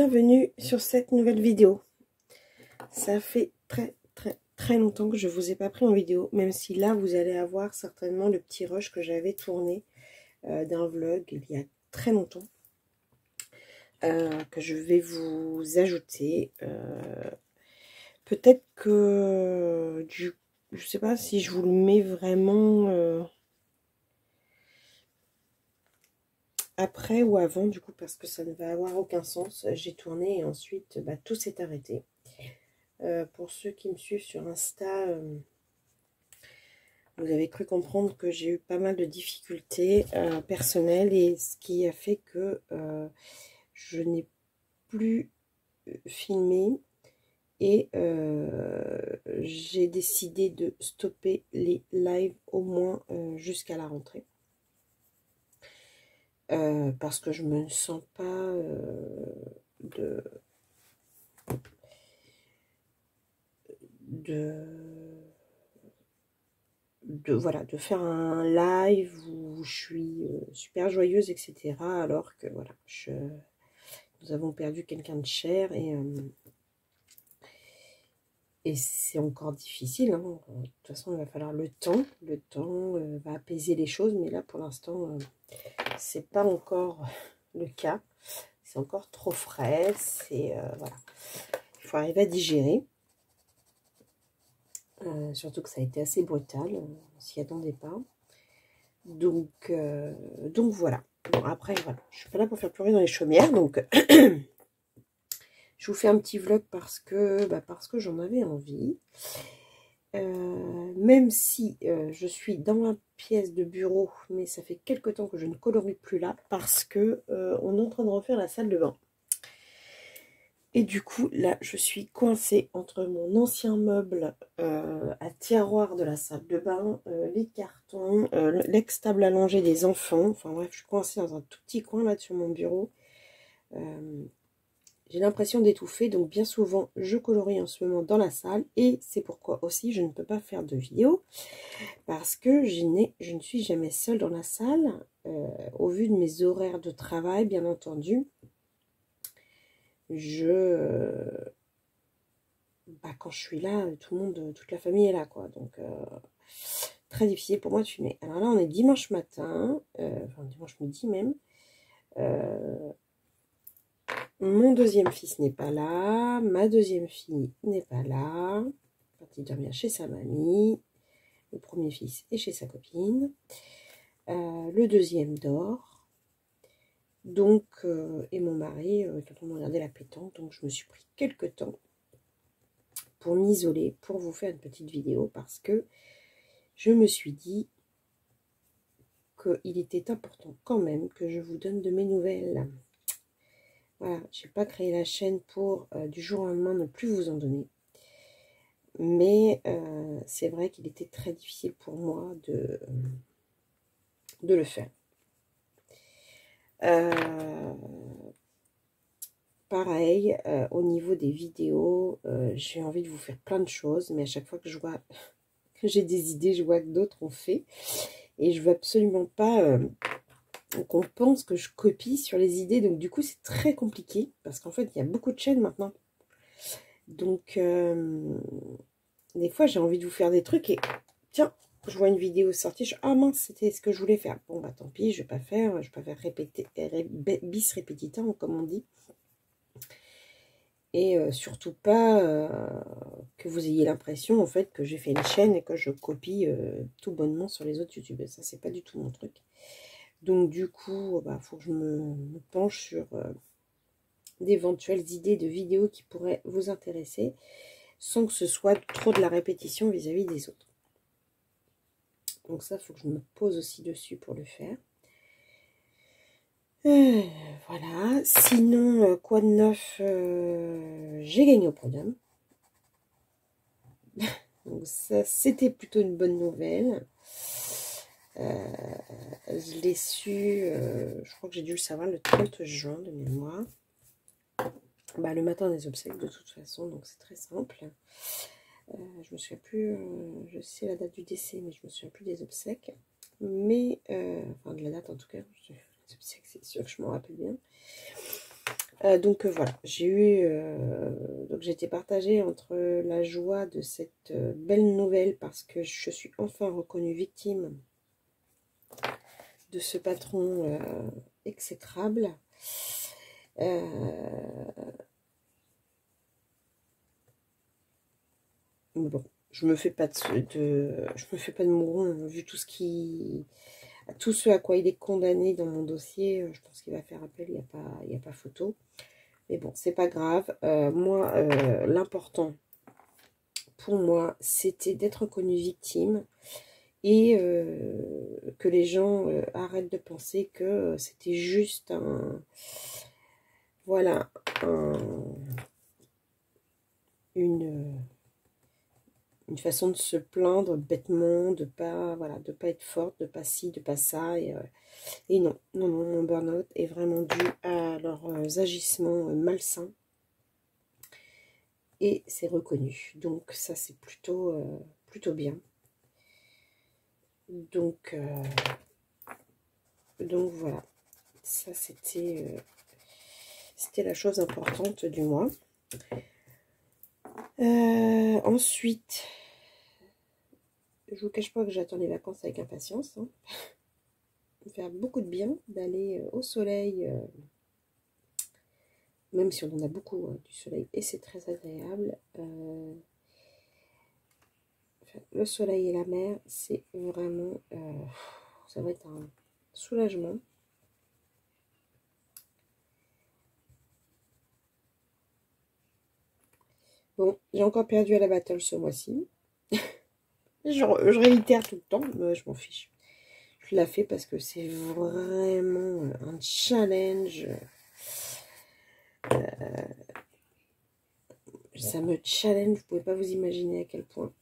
bienvenue sur cette nouvelle vidéo. Ça fait très très très longtemps que je vous ai pas pris en vidéo, même si là vous allez avoir certainement le petit rush que j'avais tourné euh, d'un vlog il y a très longtemps. Euh, que je vais vous ajouter. Euh, peut-être que du, je sais pas si je vous le mets vraiment après ou avant, du coup, parce que ça ne va avoir aucun sens. J'ai tourné et ensuite, bah, tout s'est arrêté. Euh, pour ceux qui me suivent sur Insta, euh, vous avez cru comprendre que j'ai eu pas mal de difficultés euh, personnelles et ce qui a fait que je n'ai plus filmé et j'ai décidé de stopper les lives au moins jusqu'à la rentrée. Euh, parce que je me sens pas euh, de, de, voilà de faire un live où je suis euh, super joyeuse etc alors que voilà je, nous avons perdu quelqu'un de cher et et c'est encore difficile. Hein. De toute façon, il va falloir le temps. Le temps va apaiser les choses. Mais là, pour l'instant, c'est pas encore le cas. C'est encore trop frais. C'est euh, voilà. Il faut arriver à digérer. Euh, surtout que ça a été assez brutal. On s'y attendait pas. Donc, euh, donc voilà. Bon, après, voilà. Je suis pas là pour faire pleurer dans les chaumières. Donc, je vous fais un petit vlog parce que, bah, parce que j'en avais envie. Euh, même si euh, je suis dans ma pièce de bureau, mais ça fait quelque temps que je ne colorie plus là parce que euh, on est en train de refaire la salle de bain. Et du coup, là, je suis coincée entre mon ancien meuble à tiroir de la salle de bain, les cartons, l'ex-table allongée des enfants. Enfin bref, je suis coincée dans un tout petit coin là sur mon bureau j'ai l'impression d'étouffer, donc bien souvent je colorie en ce moment dans la salle et c'est pourquoi aussi je ne peux pas faire de vidéo parce que je, ne suis jamais seule dans la salle euh, au vu de mes horaires de travail bien entendu. Je bah, quand je suis là, tout le monde, toute la famille est là quoi, donc euh, très difficile pour moi de filmer. Alors là on est dimanche matin, euh, enfin dimanche midi même. Mon deuxième fils n'est pas là. Ma deuxième fille n'est pas là. Partie dormir chez sa mamie. Le premier fils est chez sa copine. Euh, le deuxième dort. Donc, euh, et mon mari euh, train de regarder la pétanque. Donc, je me suis pris quelques temps pour m'isoler, pour vous faire une petite vidéo parce que je me suis dit qu'il était important quand même que je vous donne de mes nouvelles. Voilà, j'ai pas créé la chaîne pour euh, du jour au lendemain ne plus vous en donner. Mais euh, c'est vrai qu'il était très difficile pour moi de, de le faire. Euh, pareil, au niveau des vidéos, j'ai envie de vous faire plein de choses, mais à chaque fois que je vois que j'ai des idées, je vois que d'autres ont fait. Et je veux absolument pas donc on pense que je copie sur les idées. Donc du coup c'est très compliqué. Parce qu'en fait il y a beaucoup de chaînes maintenant. Donc euh, des fois j'ai envie de vous faire des trucs et tiens, je vois une vidéo sortie. Je, ah mince, c'était ce que je voulais faire. Bon bah tant pis, je vais pas faire. Je vais pas faire répéter, bis répétitant comme on dit. Et euh, surtout pas euh, que vous ayez l'impression en fait que j'ai fait une chaîne et que je copie tout bonnement sur les autres youtubeurs. Ça c'est pas du tout mon truc. Donc du coup, il bah, faut que je me, penche sur euh, d'éventuelles idées de vidéos qui pourraient vous intéresser, sans que ce soit trop de la répétition vis-à-vis des autres. Donc ça, il faut que je me pose aussi dessus pour le faire. Euh, voilà. Sinon, euh, quoi de neuf J'ai gagné au podium. Donc ça, c'était plutôt une bonne nouvelle. Euh, je l'ai su, euh, je crois que j'ai dû le savoir le 30 juin de mémoire. Bah, le matin des obsèques de toute façon, donc c'est très simple. Euh, je me souviens plus, je sais la date du décès, mais je me souviens plus des obsèques. Mais, enfin de la date en tout cas, les obsèques c'est sûr que je m'en rappelle bien. Euh, donc voilà, j'ai eu, donc j'ai été partagée entre la joie de cette belle nouvelle parce que je suis enfin reconnue victime de ce patron exécrable. bon, je me fais pas de, je me fais pas de mouron vu tout ce qui tout ce à quoi il est condamné dans mon dossier, euh, je pense qu'il va faire appel, il n'y a, pas, a pas photo. Mais bon, c'est pas grave. Euh, moi, euh, l'important pour moi, c'était d'être reconnue victime et que les gens arrêtent de penser que c'était juste un... Voilà, une une façon de se plaindre bêtement, de pas voilà, de pas être forte, de pas ci, de pas ça. Et, euh, non, non, non, mon burn-out est vraiment dû à leurs euh, agissements euh, malsains. Et c'est reconnu. Donc ça, c'est plutôt, plutôt bien. Donc, donc voilà. Ça, c'était c'était la chose importante du mois. ensuite, je vous cache pas que j'attends les vacances avec impatience. Hein. Faire beaucoup de bien d'aller euh, au soleil, euh, même si on en a beaucoup hein, du soleil, et c'est très agréable. Euh, le soleil et la mer, c'est vraiment, ça va être un soulagement. Bon, j'ai encore perdu à la battle ce mois-ci. Je, réitère tout le temps, mais je m'en fiche. Je la fais parce que c'est vraiment un challenge. Euh, ça me challenge, vous pouvez pas vous imaginer à quel point.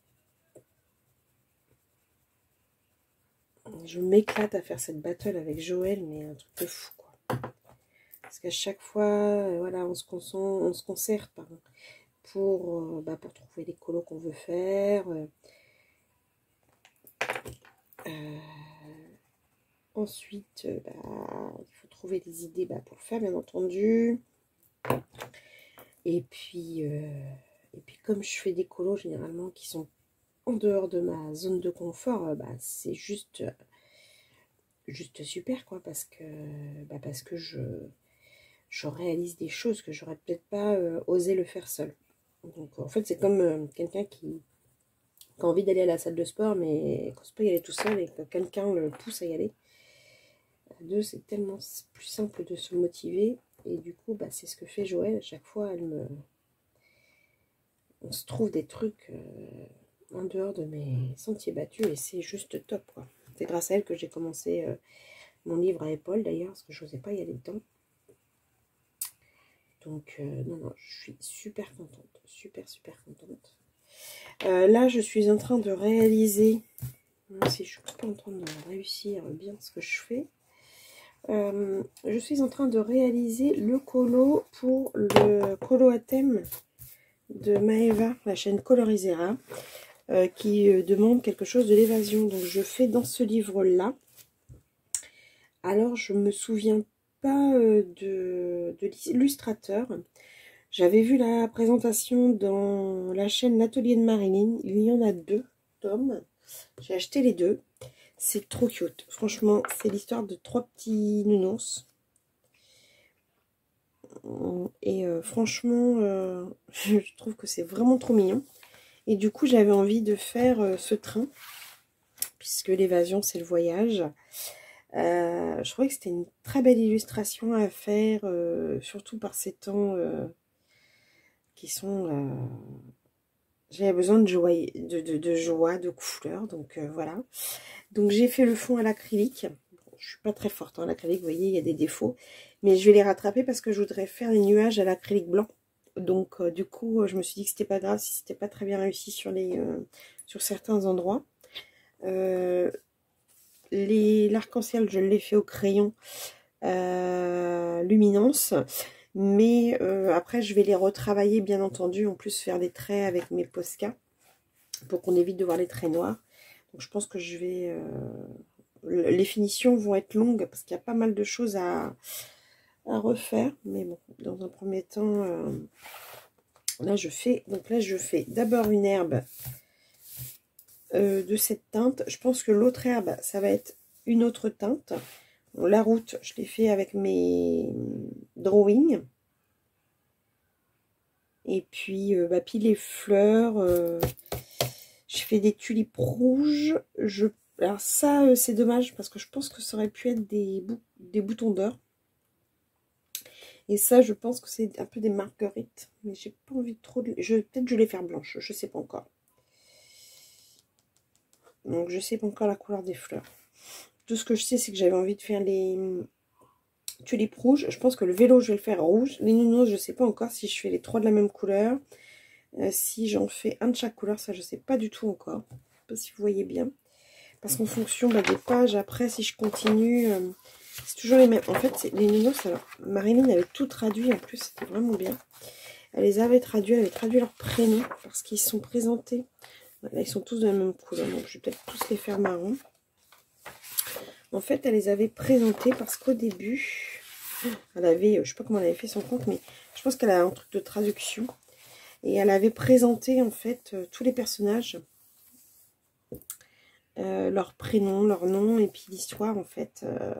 Je m'éclate à faire cette battle avec Joël, mais un truc de fou, quoi. Parce qu'à chaque fois, euh, voilà, on se, on se concerte pour, euh, bah, pour trouver les colos qu'on veut faire. Euh, ensuite, bah, il faut trouver des idées bah, pour le faire, bien entendu. Et puis, et puis, comme je fais des colos généralement qui sont en dehors de ma zone de confort, bah, c'est juste, juste super, quoi, parce que, bah, je, réalise des choses que j'aurais peut-être pas osé le faire seul. Donc, en fait, c'est comme quelqu'un qui, a envie d'aller à la salle de sport, mais qu'on ne peut y aller tout seul et que quelqu'un le pousse à y aller. À deux, c'est tellement plus simple de se motiver. Et du coup, bah, c'est ce que fait Joël. À chaque fois, elle me... On se trouve des trucs euh, en dehors de mes sentiers battus et c'est juste top. C'est grâce à elle que j'ai commencé euh, mon livre à épaule d'ailleurs, parce que je n'osais pas y aller dedans. Donc, euh, non, non, je suis super contente. Super, super contente. Euh, là, je suis en train de réaliser, si je suis pas en train de réussir bien ce que je fais, je suis en train de réaliser le colo pour le colo à thème de Maeva, la chaîne Colorisera, euh, qui demande quelque chose de l'évasion. Donc, je fais dans ce livre-là. Alors, je me souviens pas de, de l'illustrateur. J'avais vu la présentation dans la chaîne L'Atelier de Marilyn. Il y en a deux tomes. J'ai acheté les deux. C'est trop cute. Franchement, c'est l'histoire de trois petits nounours. Et euh, franchement, euh, je trouve que c'est vraiment trop mignon. Et du coup, j'avais envie de faire euh, ce train. Puisque l'évasion, c'est le voyage. je trouvais que c'était une très belle illustration à faire. surtout par ces temps qui sont... Euh, j'avais besoin de joie, de, joie, de couleurs, donc euh, voilà. Donc j'ai fait le fond à l'acrylique. je suis pas très forte en acrylique, vous voyez, il y a des défauts. Mais je vais les rattraper parce que je voudrais faire les nuages à l'acrylique blanc. Donc euh, du coup, je me suis dit que c'était pas grave si c'était pas très bien réussi sur, les, sur certains endroits. L'arc-en-ciel, je l'ai fait au crayon luminance. Mais euh, après, je vais les retravailler, bien entendu. En plus, faire des traits avec mes Posca. Pour qu'on évite de voir les traits noirs. Donc, je pense que je vais... Euh, les finitions vont être longues. Parce qu'il y a pas mal de choses à, à refaire. Mais bon, dans un premier temps, là je fais, donc là je fais d'abord une herbe de cette teinte. Je pense que l'autre herbe, ça va être une autre teinte. la route, je l'ai fait avec mes drawings. Et puis, euh, bah, puis les fleurs, euh, j'ai fait des tulipes rouges. Je, alors ça, euh, c'est dommage parce que je pense que ça aurait pu être des, des boutons d'or. Et ça, je pense que c'est un peu des marguerites. Mais j'ai pas envie de trop... De... Peut-être je vais les faire blanches, je sais pas encore. Donc, je sais pas encore la couleur des fleurs. Tout ce que je sais, c'est que j'avais envie de faire les, tulipes rouges. Je pense que le vélo, je vais le faire rouge. Les nounours, je ne sais pas encore si je fais les trois de la même couleur. Euh, si j'en fais un de chaque couleur, ça, je sais pas du tout encore. Je sais pas si vous voyez bien. Parce qu'en fonction bah, des pages, après, si je continue, euh, c'est toujours les mêmes. En fait, les nounours, alors, Marilyn avait tout traduit en plus, c'était vraiment bien. Elle les avait traduits, elle avait traduit leurs prénoms parce qu'ils sont présentés. Là, ils sont tous de la même couleur, donc je vais peut-être tous les faire marron. En fait, elle les avait présentés parce qu'au début, elle avait, je sais pas comment elle avait fait son compte, mais je pense qu'elle a un truc de traduction. Et elle avait présenté, en fait, euh, tous les personnages, euh, leur prénom, leur nom, et puis l'histoire, en fait. Euh,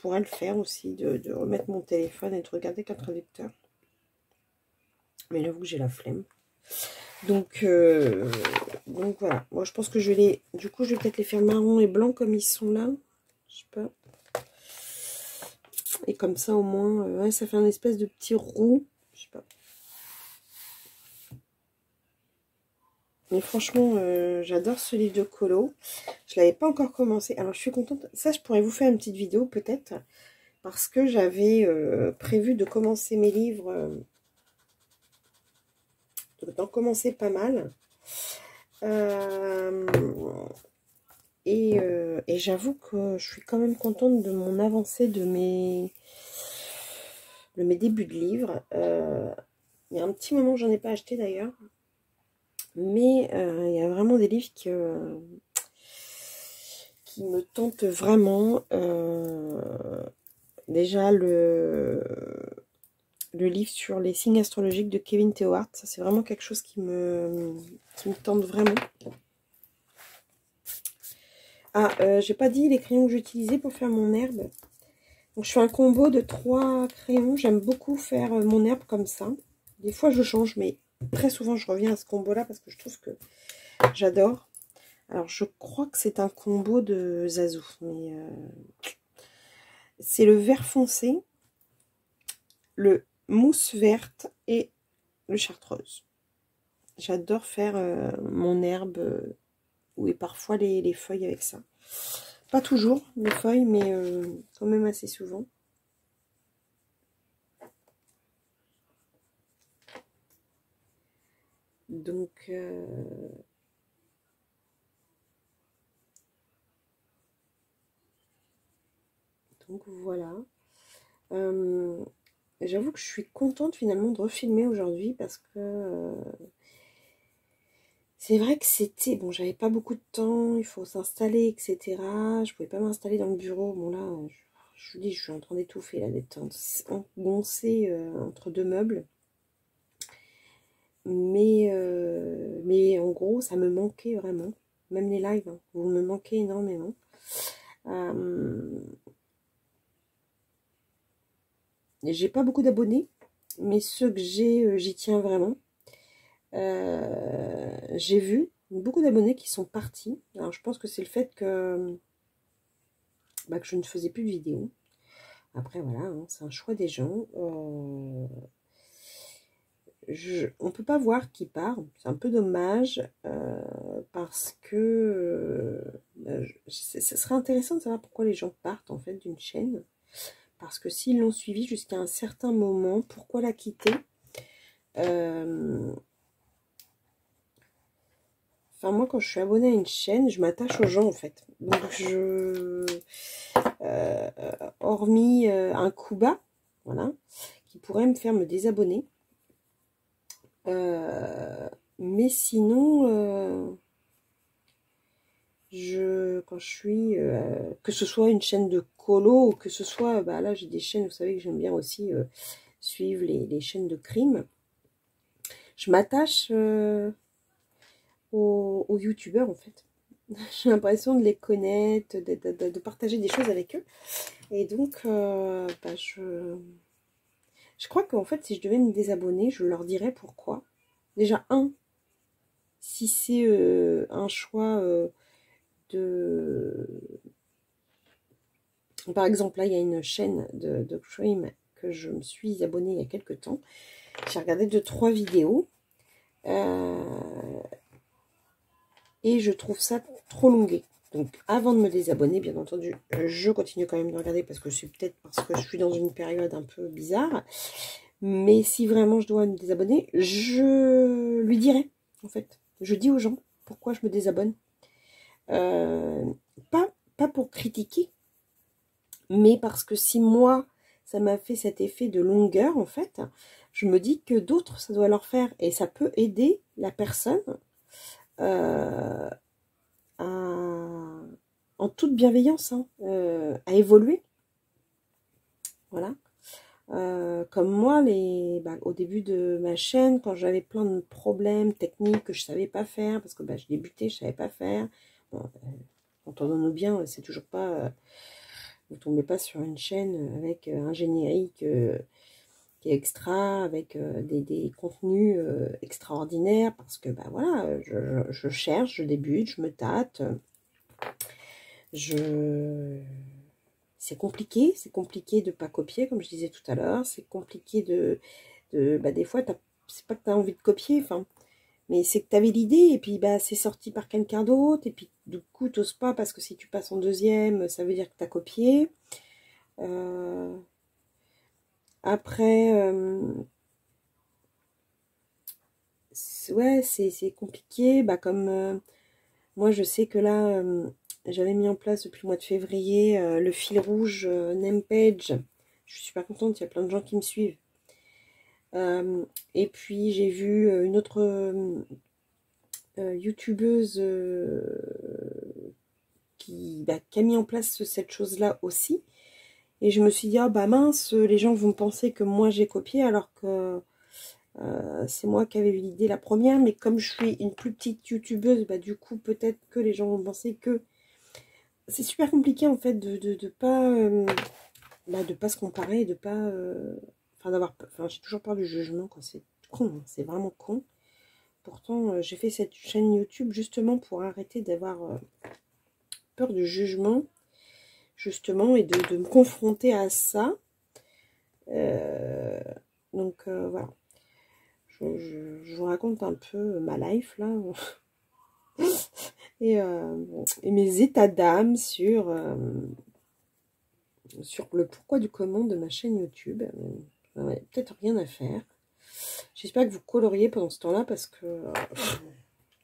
pourrais le faire aussi, de, remettre mon téléphone et de regarder qu'un traducteur. Mais j'avoue que j'ai la flemme. Donc, euh, donc voilà. Moi, je pense que je vais les... Du coup, je vais peut-être les faire marron et blanc comme ils sont là. Je sais pas. Et comme ça, au moins, euh, ça fait un espèce de petit roux. Je sais pas. Mais franchement, euh, j'adore ce livre de colo. Je l'avais pas encore commencé. Alors, je suis contente. Ça, je pourrais vous faire une petite vidéo, peut-être. Parce que j'avais prévu de commencer mes livres d'en commencer pas mal. Euh, euh, et, j'avoue que je suis quand même contente de mon avancée de mes, débuts de livres. Euh, il y a un petit moment j'en ai pas acheté d'ailleurs. Mais il y a vraiment des livres qui, me tentent vraiment. déjà le livre sur les signes astrologiques de Kevin Théohart. Ça, c'est vraiment quelque chose qui me, tente vraiment. Ah, euh, j'ai pas dit les crayons que j'utilisais pour faire mon herbe. Je fais un combo de trois crayons. J'aime beaucoup faire euh, mon herbe comme ça. Des fois, je change, mais très souvent, je reviens à ce combo-là parce que je trouve que j'adore. Alors, je crois que c'est un combo de Zazou. Mais euh, c'est le vert foncé, le mousse verte et le chartreuse. J'adore faire euh, mon herbe euh, ou parfois les, feuilles avec ça. Pas toujours les feuilles, mais euh, quand même assez souvent. Donc, donc voilà. J'avoue que je suis contente finalement de refilmer aujourd'hui parce que euh, c'est vrai que c'était... Bon, j'avais pas beaucoup de temps, il faut s'installer, etc. Je pouvais pas m'installer dans le bureau. Bon là, je, vous dis, je suis en train d'étouffer là, d'être engoncée euh, entre deux meubles. Mais, euh, mais en gros, ça me manquait vraiment. Même les lives, hein, vous me manquez énormément. J'ai pas beaucoup d'abonnés, mais ceux que j'ai, euh, j'y tiens vraiment. Euh, j'ai vu beaucoup d'abonnés qui sont partis. Alors je pense que c'est le fait que, bah, que je ne faisais plus de vidéos. Après voilà, hein, c'est un choix des gens. Euh, on peut pas voir qui part. C'est un peu dommage parce que bah, ce serait intéressant de savoir pourquoi les gens partent en fait d'une chaîne. Parce que s'ils l'ont suivi jusqu'à un certain moment, pourquoi la quitter? Euh, Enfin, moi, quand je suis abonnée à une chaîne, je m'attache aux gens, en fait. Donc, je... Euh, hormis euh, un coup bas, voilà, qui pourrait me faire me désabonner. Mais sinon... je, quand je suis, que ce soit une chaîne de colo ou que ce soit, bah là j'ai des chaînes, vous savez que j'aime bien aussi suivre les, chaînes de crime. Je m'attache aux, aux youtubeurs en fait. J'ai l'impression de les connaître, de, partager des choses avec eux. Et donc, bah, je, je crois qu'en fait, si je devais me désabonner, je leur dirais pourquoi. Déjà, un, si c'est euh, un choix euh, de... Par exemple, là, il y a une chaîne de, de crime que je me suis abonnée il y a quelques temps. J'ai regardé deux, trois vidéos. Euh, et je trouve ça trop longué. Donc, avant de me désabonner, bien entendu, je continue quand même de regarder parce que c'est peut-être parce que je suis dans une période un peu bizarre. Mais si vraiment je dois me désabonner, je lui dirai, en fait. Je dis aux gens pourquoi je me désabonne. Euh, pas, pas pour critiquer, mais parce que si moi, ça m'a fait cet effet de longueur, en fait, je me dis que d'autres, ça doit leur faire. Et ça peut aider la personne euh, en toute bienveillance, hein, euh, à évoluer. Voilà. Euh, comme moi, les, bah, au début de ma chaîne, quand j'avais plein de problèmes techniques que je savais pas faire, parce que bah, je débutais, je savais pas faire. Bon, entendons-nous bien, c'est toujours pas... vous tombez pas sur une chaîne avec un générique qui est extra, avec des, contenus extraordinaires, parce que bah voilà, je, je, cherche, je débute, je me tâte, je... C'est compliqué, c'est compliqué de pas copier, comme je disais tout à l'heure, c'est compliqué de... de bah, des fois, c'est pas que tu as envie de copier, enfin, mais c'est que tu avais l'idée, et puis bah, c'est sorti par quelqu'un d'autre, et puis du coup, tu pas, parce que si tu passes en deuxième, ça veut dire que tu as copié. Euh, après, euh, ouais, c'est compliqué, bah, comme... Euh, moi, je sais que là, j'avais mis en place depuis le mois de février euh, le fil rouge euh, Nempage. Je suis super contente, il y a plein de gens qui me suivent. Euh, et puis j'ai vu une autre youtubeuse qui, bah, qui, a mis en place cette chose-là aussi. Et je me suis dit, ah bah mince, les gens vont penser que moi j'ai copié alors que c'est moi qui avais eu l'idée la première. Mais comme je suis une plus petite youtubeuse, bah du coup peut-être que les gens vont penser que c'est super compliqué en fait de, de, pas euh, bah, de pas se comparer, de pas euh, enfin d'avoir enfin j'ai toujours peur du jugement quand c'est con, hein, c'est vraiment con. Pourtant euh, j'ai fait cette chaîne YouTube justement pour arrêter d'avoir peur du jugement justement et de, me confronter à ça. donc voilà. je, vous raconte un peu ma life là. Euh, et, mes états d'âme sur, euh, sur le pourquoi du comment de ma chaîne YouTube. Euh, peut-être rien à faire. J'espère que vous coloriez pendant ce temps-là parce que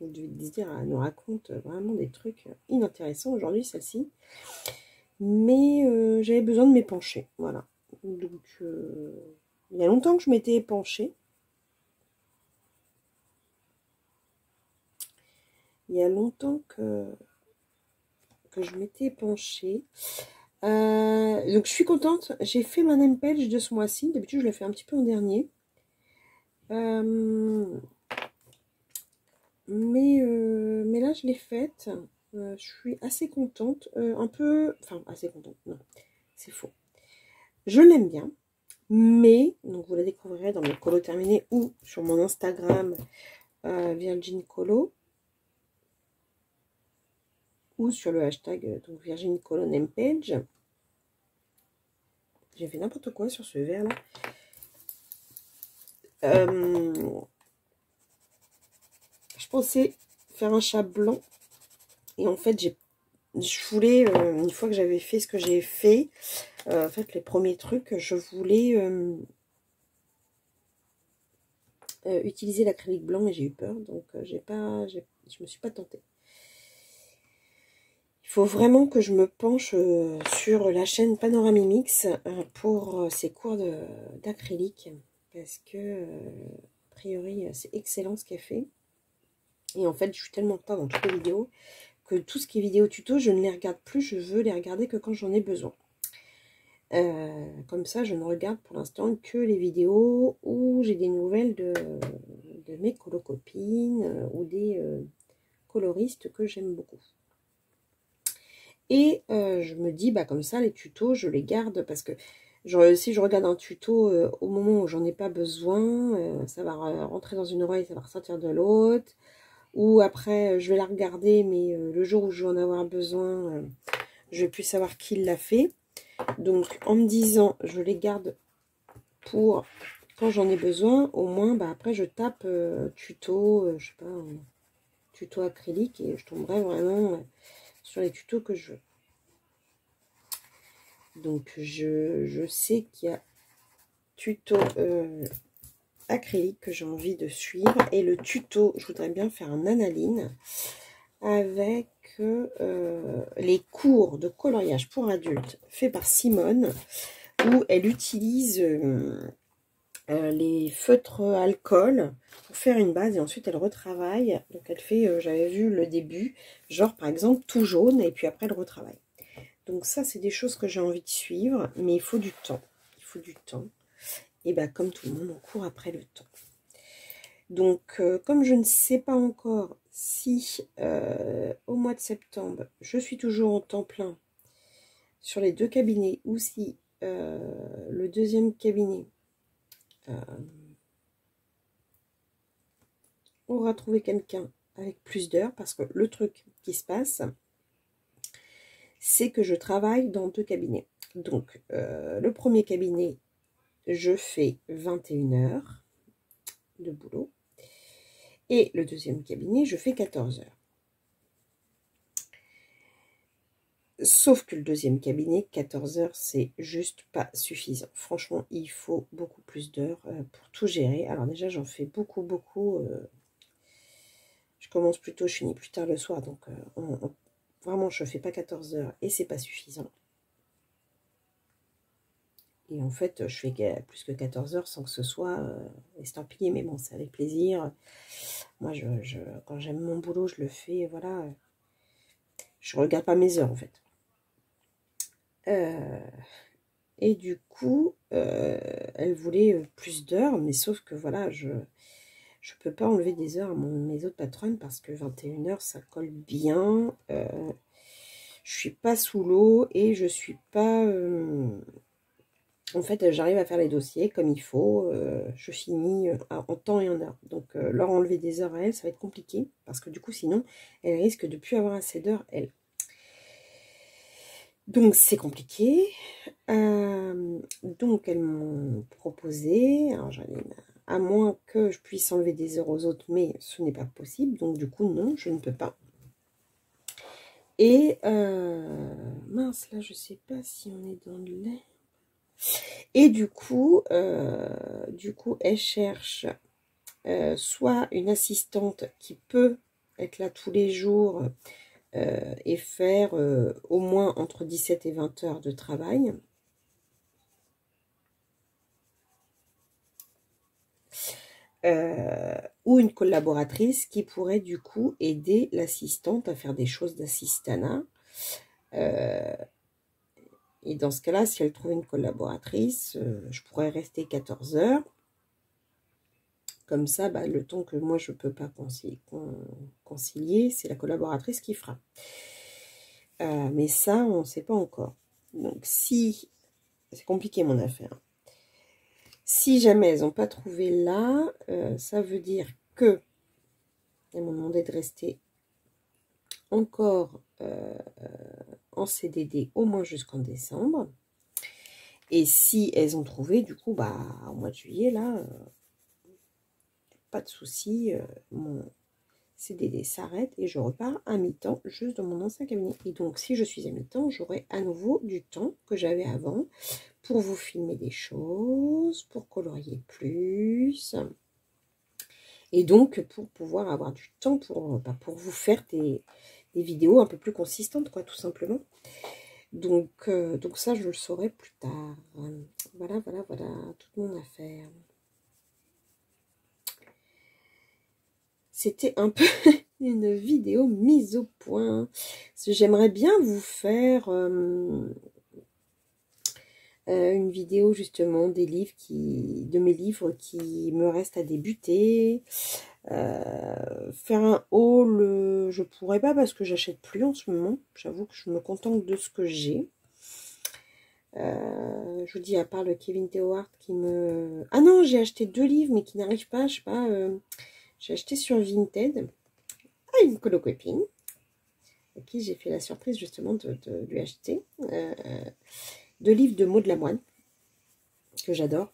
vous devez dire, elle nous raconte vraiment des trucs inintéressants aujourd'hui, celle-ci. Mais j'avais besoin de m'épancher. Voilà. Donc, il y a longtemps que je m'étais épanchée. Il y a longtemps que, je m'étais penchée. Euh, donc je suis contente. J'ai fait ma name page de ce mois-ci. D'habitude je l'ai fait un petit peu en dernier. Euh, mais, euh, mais là je l'ai faite. je suis assez contente. un peu... Enfin assez contente. Non, c'est faux. Je l'aime bien. Mais, donc vous la découvrirez dans mes colos terminés ou sur mon Instagram Virgin Colo ou sur le hashtag euh, donc Virginie Colonne Page. J'ai fait n'importe quoi sur ce verre là. Euh, je pensais faire un chat blanc et en fait j'ai je voulais euh, une fois que j'avais fait ce que j'ai fait en fait les premiers trucs je voulais utiliser l'acrylique blanc et j'ai eu peur donc j'ai pas je me suis pas tentée faut vraiment que je me penche euh, sur la chaîne Panoramimix euh, pour euh, ces cours d'acrylique. Parce que, a priori, c'est excellent ce qu'elle fait. Et en fait, je suis tellement pas dans toutes les vidéos que tout ce qui est vidéo tuto, je ne les regarde plus, je veux les regarder que quand j'en ai besoin. Euh, comme ça, je ne regarde pour l'instant que les vidéos où j'ai des nouvelles de, mes colocopines euh, ou des euh, coloristes que j'aime beaucoup. Et je me dis, bah comme ça, les tutos, je les garde parce que si je regarde un tuto au moment où j'en ai pas besoin, ça va rentrer dans une oreille, ça va ressortir de l'autre. Ou après, je vais la regarder, mais le jour où je vais en avoir besoin, je vais plus savoir qui l'a fait. Donc, en me disant, je les garde pour quand j'en ai besoin, au moins, bah, après, je tape euh, tuto, euh, je sais pas, tuto acrylique et je tomberai vraiment euh, sur les tutos que je veux. Donc, je, sais qu'il y a tuto acrylique que j'ai envie de suivre. Et le tuto, je voudrais bien faire un analyse avec euh, les cours de coloriage pour adultes faits par Simone, où elle utilise euh, euh, les feutres alcool pour faire une base et ensuite elle retravaille. Donc elle fait, j'avais vu le début, genre par exemple tout jaune et puis après elle retravaille. Donc ça c'est des choses que j'ai envie de suivre, mais il faut du temps. Il faut du temps. Et bien comme tout le monde, on court après le temps. Donc comme je ne sais pas encore si euh, au mois de septembre, je suis toujours en temps plein sur les deux cabinets ou si euh, le deuxième cabinet euh, aura trouvé quelqu'un avec plus d'heures parce que le truc qui se passe, c'est que je travaille dans deux cabinets. Donc, le premier cabinet, je fais 21 heures de boulot. Et le deuxième cabinet, je fais 14 heures. Sauf que le deuxième cabinet, 14 heures, c'est juste pas suffisant. Franchement, il faut beaucoup plus d'heures euh, pour tout gérer. Alors déjà, j'en fais beaucoup, beaucoup. Euh, je commence plus tôt, je finis plus tard le soir. Donc, euh, vraiment, je ne fais pas 14 heures et c'est pas suffisant. Et en fait, je fais plus que 14 heures sans que ce soit estampillé. Mais bon, c'est avec plaisir. Moi, quand j'aime mon boulot, je le fais. Voilà. Je regarde pas mes heures, en fait. Euh, et du coup, euh, elle voulait plus d'heures. Mais sauf que, voilà, je je peux pas enlever des heures à mes autres patronnes parce que 21 heures, ça colle bien. je suis pas sous l'eau et je suis pas en fait, j'arrive à faire les dossiers comme il faut. Euh, je finis euh, en temps et en heure. Donc, euh, leur enlever des heures à elle, ça va être compliqué. Parce que du coup, sinon, elle risque de plus avoir assez d'heures, elle. Donc, c'est compliqué. donc, elles m'ont proposé. Alors, à moins que je puisse enlever des heures aux autres, mais ce n'est pas possible. Donc, du coup, non, je ne peux pas. Et, mince, là, je sais pas si on est dans le lait. Et du coup, euh, du coup, elle cherche euh, soit une assistante qui peut être là tous les jours euh, et faire au moins entre 17 et 20 heures de travail. ou une collaboratrice qui pourrait du coup aider l'assistante à faire des choses d'assistanat. Et dans ce cas-là, si elle trouve une collaboratrice, euh, je pourrais rester 14 heures. Comme ça, bah, le temps que moi, je ne peux pas concilier, c'est la collaboratrice qui fera. Euh, mais ça, on ne sait pas encore. Donc, si... C'est compliqué, mon affaire. Si jamais elles n'ont pas trouvé là, euh, ça veut dire que... Elles m'ont demandé de rester encore en CDD au moins jusqu'en décembre. Et si elles ont trouvé, du coup, bah, au mois de juillet, là, euh, pas de souci, euh, mon CDD s'arrête et je repars à mi-temps juste dans mon ancien cabinet. Et donc, si je suis à mi-temps, j'aurai à nouveau du temps que j'avais avant pour vous filmer des choses, pour colorier plus. Et donc, pour pouvoir avoir du temps pour, bah, vous faire des, des vidéos un peu plus consistantes, quoi, tout simplement. Donc, euh, donc ça, je le saurai plus tard. Voilà, voilà, voilà, toute mon affaire. C'était un peu une vidéo mise au point. J'aimerais bien vous faire euh, euh, une vidéo justement des livres qui, de mes livres qui me restent à débuter. Euh, faire un haul, je pourrais pas parce que j'achète plus en ce moment. J'avoue que je me contente de ce que j'ai. je vous dis, à part le Kevin Théohart qui me... Ah non, j'ai acheté deux livres, mais qui n'arrivent pas, je sais pas... J'ai acheté sur Vinted à une copine à qui j'ai fait la surprise justement de, lui acheter euh, deux livres de mots de la moine que j'adore.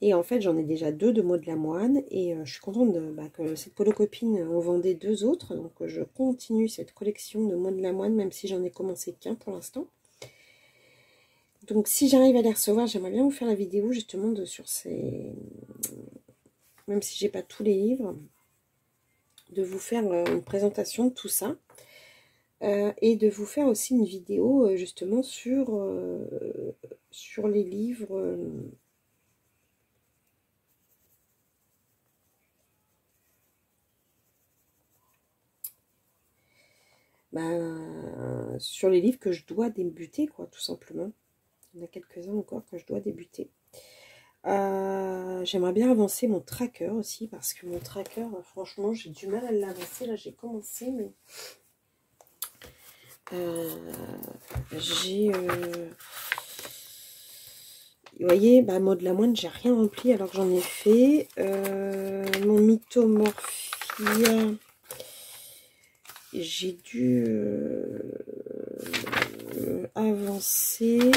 Et en fait, j'en ai déjà deux de mots de la moine et euh, je suis contente bah, que cette copine en vendait deux autres. Donc, je continue cette collection de mots de la moine, même si j'en ai commencé qu'un pour l'instant. Donc, si j'arrive à les recevoir, j'aimerais bien vous faire la vidéo justement de, sur ces, même si j'ai pas tous les livres, de vous faire euh, une présentation de tout ça. Euh, et de vous faire aussi une vidéo euh, justement sur, les livres ben, sur les livres que je dois débuter, quoi, tout simplement. Il y en a quelques-uns encore que je dois débuter. Euh, j'aimerais bien avancer mon tracker aussi parce que mon tracker, franchement, j'ai du mal à l'avancer. Là, j'ai commencé, mais euh, j'ai. Euh, vous voyez, bah, mode la moine, j'ai rien rempli alors que j'en ai fait. mon mythomorphia, j'ai dû avancer.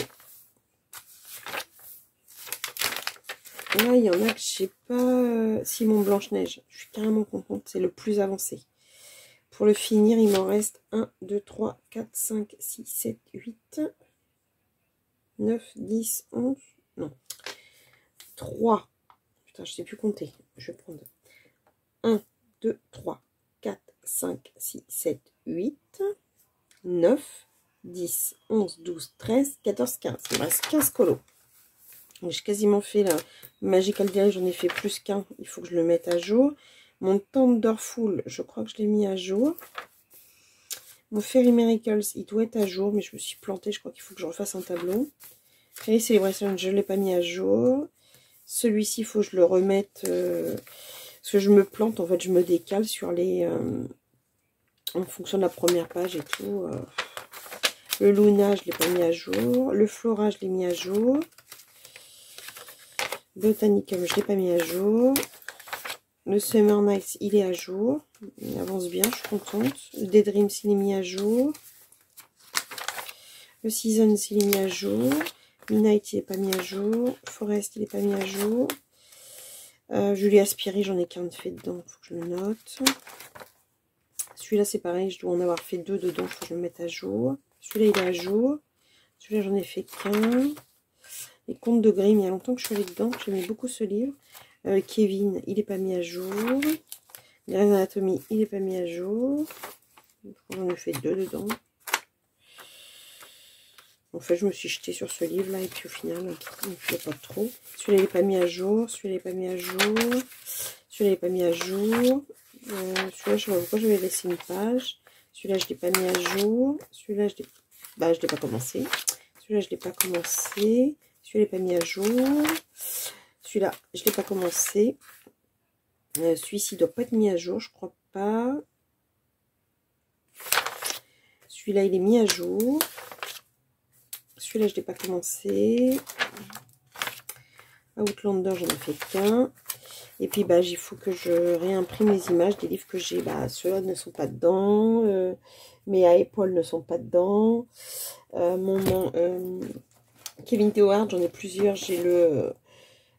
Là, il y en a que j'ai pas... Euh, Simon Blanche-Neige, je suis carrément contente, c'est le plus avancé. Pour le finir, il m'en reste 1, 2, 3, 4, 5, 6, 7, 8, 9, 10, 11, non, 3. Putain, je sais plus compter. Je vais prendre 1, 2, 3, 4, 5, 6, 7, 8, 9, 10, 11, 12, 13, 14, 15. Il me reste 15 colos. J'ai quasiment fait la Magical Diary, j'en ai fait plus qu'un. Il faut que je le mette à jour. Mon Thunderful, je crois que je l'ai mis à jour. Mon Fairy Miracles, il doit être à jour, mais je me suis plantée. Je crois qu'il faut que je refasse un tableau. Fairy Celebration, je ne l'ai pas mis à jour. Celui-ci, il faut que je le remette. Euh, parce que je me plante, en fait, je me décale sur les... Euh, en fonction de la première page et tout. Euh. Le Luna, je ne l'ai pas mis à jour. Le Flora, je l'ai mis à jour. Botanicum, je ne l'ai pas mis à jour. Le Summer Nights, il est à jour. Il avance bien, je suis contente. Le Daydreams, il est mis à jour. Le Season, il est mis à jour. Midnight, il n'est pas mis à jour. Forest, il n'est pas mis à jour. Euh, Julie Aspiri, j'en ai qu'un fait dedans, il faut que je le note. Celui-là, c'est pareil, je dois en avoir fait deux dedans, il faut que je le mette à jour. Celui-là, il est à jour. Celui-là, j'en ai fait qu'un. Les contes de Grimm, il y a longtemps que je suis allée dedans. J'aimais beaucoup ce livre. Euh, Kevin, il n'est pas mis à jour. Grey's Anatomy, il n'est pas mis à jour. On a fait deux dedans. En fait, je me suis jetée sur ce livre-là. Et puis au final, il ne fait pas trop. Celui-là, il n'est pas mis à jour. Celui-là, il n'est pas mis à jour. Celui-là, il n'est pas mis à jour. Euh, celui-là, je ne sais pas pourquoi j'avais laissé une page. Celui-là, je ne l'ai pas mis à jour. Celui-là, je ne bah, l'ai pas commencé. Celui-là, je ne l'ai pas commencé. Celui-là pas mis à jour. Celui-là, je ne l'ai pas commencé. Euh, celui-ci ne doit pas être mis à jour, je crois pas. Celui-là, il est mis à jour. Celui-là, je ne l'ai pas commencé. Outlander, j'en ai fait qu'un. Et puis, bah, il faut que je réimprime les images des livres que j'ai. Bah, ceux-là ne sont pas dedans. Euh, mes à épaules ne sont pas dedans. Euh, mon, mon Kevin Théohard, j'en ai plusieurs. J'ai le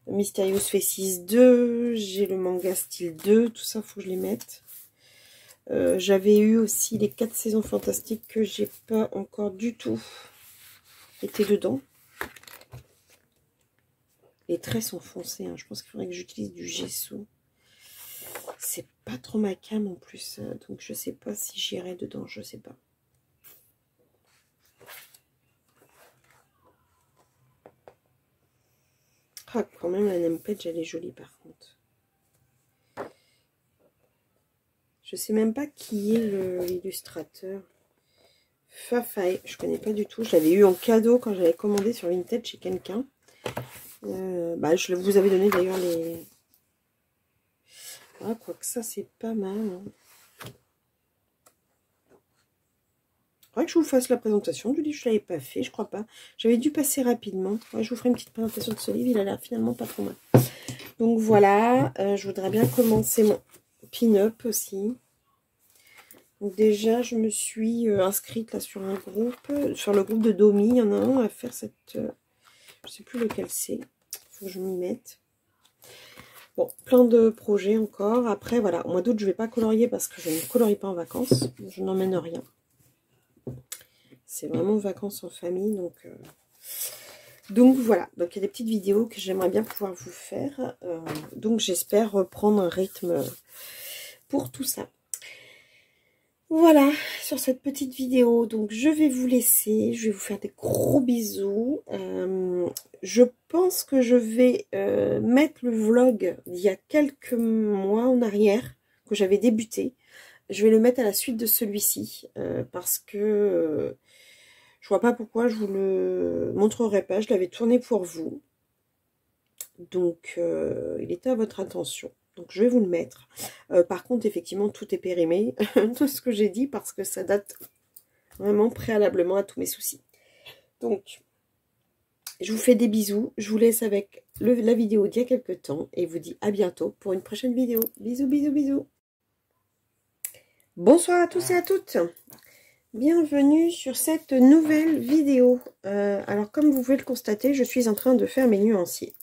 Mysterious Faces 2, j'ai le manga style 2, tout ça, faut que je les mette. Euh, j'avais eu aussi les 4 saisons fantastiques que j'ai pas encore du tout été dedans. Les traits sont foncés, hein. je pense qu'il faudrait que j'utilise du gesso. C'est pas trop ma cam en plus, euh, donc je sais pas si j'irai dedans, je sais pas. Ah, quand même, la name page, elle est jolie par contre. Je sais même pas qui est l'illustrateur. Fafai, je connais pas du tout. Je l'avais eu en cadeau quand j'avais commandé sur Vinted chez quelqu'un. Euh, bah, je vous avais donné d'ailleurs les... Ah, quoi que ça, c'est pas mal. Hein. Que je vous fasse la présentation du livre. Je ne l'avais pas fait, je crois pas. J'avais dû passer rapidement. je vous ferai une petite présentation de ce livre. Il a l'air finalement pas trop mal. Donc voilà, euh, je voudrais bien commencer mon pin-up aussi. Donc déjà, je me suis euh, inscrite là sur un groupe, sur le groupe de Domi. Il y en a un à faire cette... Euh, je ne sais plus lequel c'est. Il faut que je m'y mette. Bon, plein de projets encore. Après, voilà, au mois d'août, je ne vais pas colorier parce que je ne colorie pas en vacances. Je n'emmène rien. C'est vraiment vacances en famille, donc... Euh, donc voilà, donc il y a des petites vidéos que j'aimerais bien pouvoir vous faire. Euh, donc j'espère reprendre un rythme pour tout ça. Voilà, sur cette petite vidéo, donc je vais vous laisser, je vais vous faire des gros bisous. Euh, je pense que je vais mettre le vlog d'il y a quelques mois en arrière, que j'avais débuté. Je vais le mettre à la suite de celui-ci, parce que je vois pas pourquoi je vous le montrerai pas. Je l'avais tourné pour vous. Donc, euh, il était à votre attention. Donc, je vais vous le mettre. Euh, par contre, effectivement, tout est périmé. tout ce que j'ai dit parce que ça date vraiment préalablement à tous mes soucis. Donc, je vous fais des bisous. Je vous laisse avec la vidéo d'il y a quelques temps. Et vous dis à bientôt pour une prochaine vidéo. Bisous, bisous, bisous. Bonsoir à tous et à toutes. Bienvenue sur cette nouvelle vidéo. Euh, alors comme vous pouvez le constater, je suis en train de faire mes nuanciers.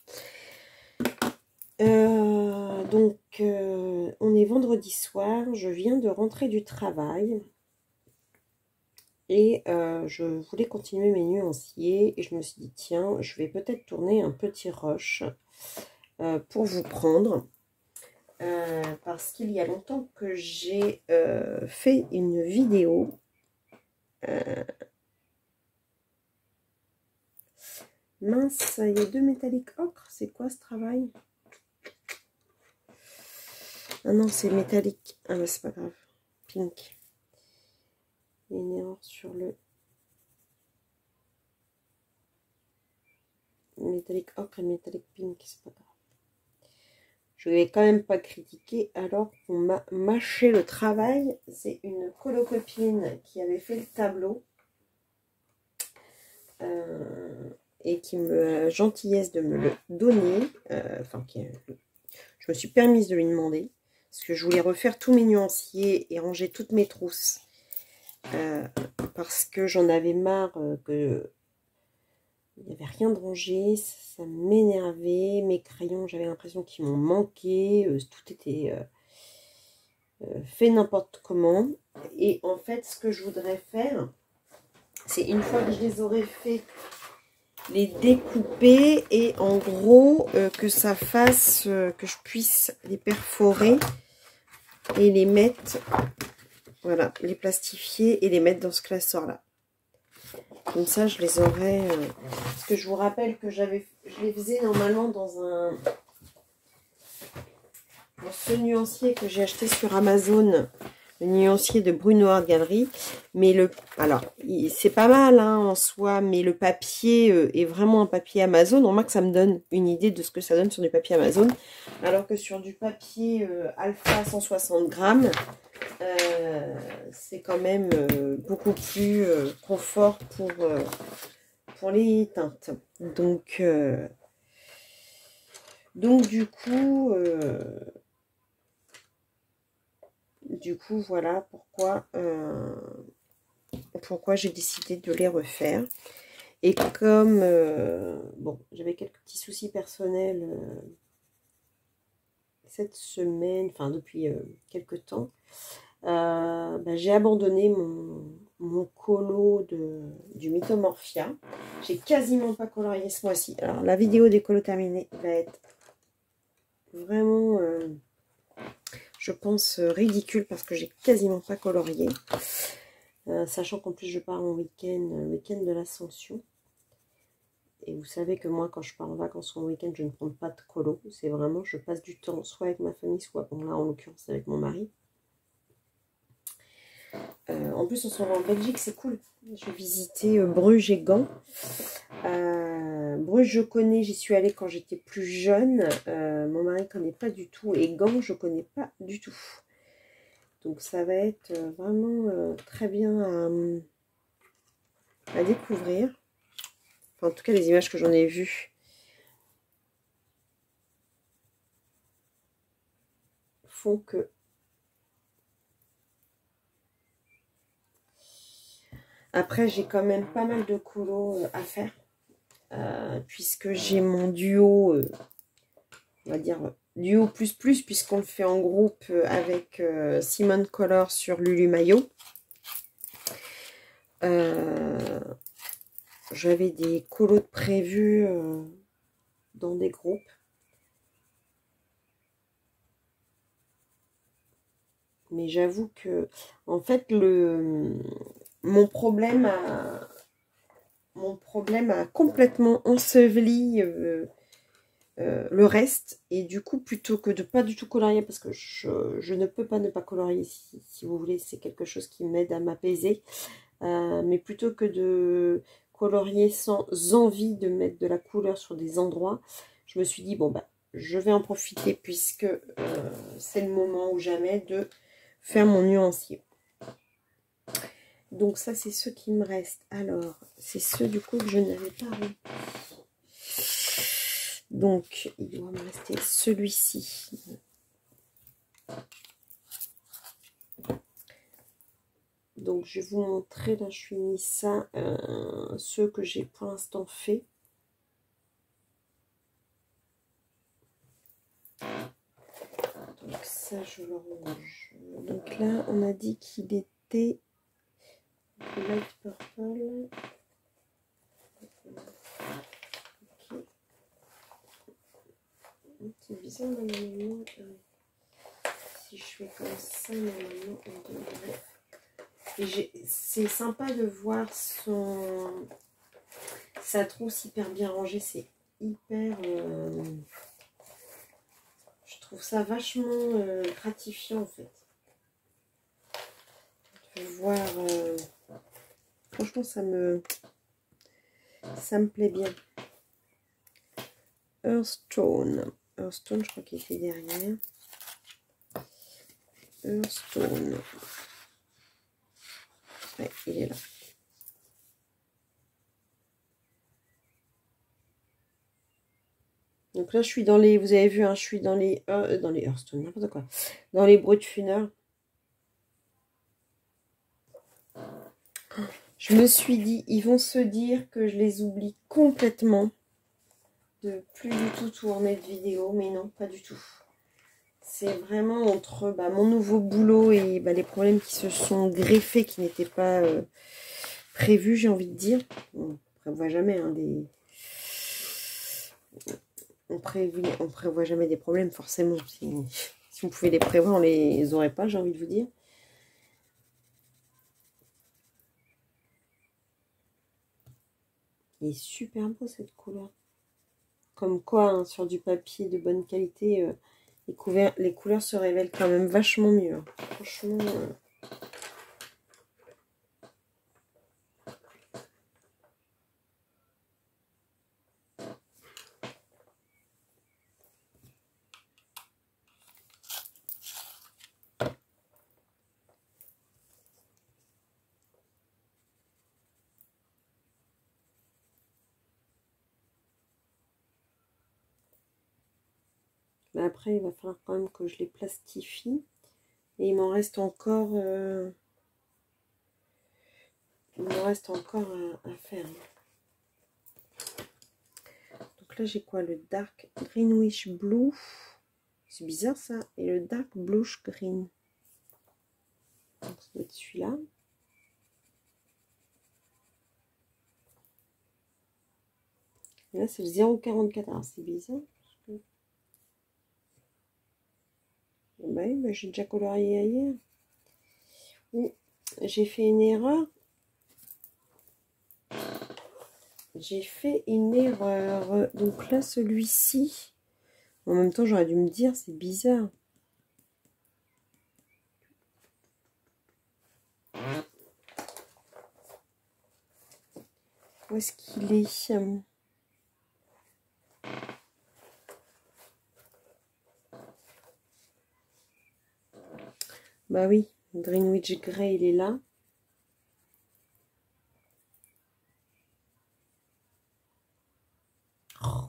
Euh, donc euh, on est vendredi soir, je viens de rentrer du travail. Et je voulais continuer mes nuanciers et je me suis dit tiens, je vais peut-être tourner un petit rush pour vous prendre. parce qu'il y a longtemps que j'ai fait une vidéo euh, mince, il y a deux métalliques ocre. C'est quoi ce travail? Ah non, c'est métallique. Ah mais c'est pas grave. Pink. Il y a une erreur sur le métallique ocre et métallique pink. C'est pas grave. Je vais quand même pas critiquer alors qu'on m'a mâché le travail. C'est une colocopine qui avait fait le tableau. Euh, et qui me gentillesse de me le donner. Euh, enfin, je me suis permise de lui demander. Parce que je voulais refaire tous mes nuanciers et ranger toutes mes trousses. Euh, parce que j'en avais marre que il n'y avait rien de rangé, ça, m'énervait. Mes crayons, j'avais l'impression qu'ils m'ont manqué. Euh, tout était euh, euh, fait n'importe comment. Et en fait, ce que je voudrais faire, c'est une fois que je les aurais fait, les découper et en gros que ça fasse, que je puisse les perforer et les mettre, voilà, les plastifier et les mettre dans ce classeur-là. Comme ça, je les aurais... Euh, parce que je vous rappelle que j'avais, je les faisais normalement dans un... Dans ce nuancier que j'ai acheté sur Amazon, nuancier de Bruno Gallery. Mais le... Alors, c'est pas mal hein, en soi, mais le papier euh, est vraiment un papier Amazon. Au moins que ça me donne une idée de ce que ça donne sur du papier Amazon. Alors que sur du papier euh, Alpha 160 grammes, euh, c'est quand même beaucoup plus confort pour, pour les teintes. Donc, donc du coup, du coup, voilà pourquoi, pourquoi j'ai décidé de les refaire. Et comme, bon, j'avais quelques petits soucis personnels cette semaine, enfin depuis quelques temps, euh, ben, j'ai abandonné mon, colo de, du Mythomorphia. J'ai quasiment pas colorié ce mois-ci. Alors la vidéo des colos terminés va être vraiment, euh, je pense, ridicule parce que j'ai quasiment pas colorié. Euh, sachant qu'en plus je pars en week-end, week-end de l'Ascension. Et vous savez que moi, quand je pars en vacances en week-end, je ne prends pas de colo. C'est vraiment, je passe du temps soit avec ma famille, soit, bon là en l'occurrence avec mon mari. Euh, en plus, on se en Belgique, c'est cool. Je vais visiter Bruges et Gand. Bruges, je connais, j'y suis allée quand j'étais plus jeune. mon mari ne connaît pas du tout. Et Gand, je ne connais pas du tout. Donc ça va être vraiment très bien à, découvrir. Enfin, en tout cas, les images que j'en ai vues font que après j'ai quand même pas mal de euh, à faire euh, puisque j'ai mon duo euh, on va dire duo plus plus puisqu'on le fait en groupe avec Simone Color sur Lulu Mayo j'avais des colos de prévus dans des groupes. Mais j'avoue que, en fait, le, mon problème a, mon problème a complètement enseveli euh, euh, le reste. Et du coup, plutôt que de pas du tout colorier, parce que je, ne peux pas ne pas colorier, si, vous voulez, c'est quelque chose qui m'aide à m'apaiser. Euh, mais plutôt que de colorier sans envie de mettre de la couleur sur des endroits, je me suis dit, bon, bah, je vais en profiter puisque c'est le moment ou jamais de faire mon nuancier. Donc ça, c'est ceux qui me restent. Alors, c'est ceux du coup que je n'avais pas remplis. Donc, il doit me rester celui-ci. Donc, je vais vous montrer, là, je suis mis ça, euh, ceux que j'ai pour l'instant fait. Donc, ça, je le range donc là, on a dit qu'il était light purple. C'est bizarre normalement. Si je fais comme ça, normalement on devrait. C'est sympa de voir son sa trousse hyper bien rangée. C'est hyper. Euh, je trouve ça vachement euh, gratifiant en fait voir. Euh, franchement, ça me, ça me plaît bien. Hearthstone. Hearthstone, je crois qu'il était derrière. Hearthstone. Ouais, il est là. Donc là, je suis dans les, vous avez vu, hein, je suis dans les, euh, dans les Hearthstone, n'importe quoi, dans les brutes funeurs. Je me suis dit, ils vont se dire que je les oublie complètement. De plus du tout tourner de vidéo, mais non, pas du tout. C'est vraiment entre bah, mon nouveau boulot et bah, les problèmes qui se sont greffés, qui n'étaient pas euh, prévus, j'ai envie de dire. On prévoit jamais hein, des... On, prévoit jamais des problèmes, forcément. Si, si on pouvait les prévoir, on les aurait pas, j'ai envie de vous dire. Il est super beau cette couleur. Comme quoi, hein, sur du papier de bonne qualité, euh, les, couleurs se révèlent quand même vachement mieux. Hein. Franchement... Euh, il va falloir quand même que je les plastifie. Et il m'en reste encore... Euh, il m'en reste encore à, faire. Donc là, j'ai quoi? Le Dark Greenwich Blue. C'est bizarre ça. Et le Dark Blush Green. ça doit être celui-là. Là, c'est le 0,44. c'est bizarre. Bah oui, bah, j'ai déjà colorié ailleurs. Oui, j'ai fait une erreur. J'ai fait une erreur. Donc là, celui-ci, en même temps, j'aurais dû me dire, c'est bizarre. Où est-ce qu'il est? Bah oui, Greenwich Grey, il est là.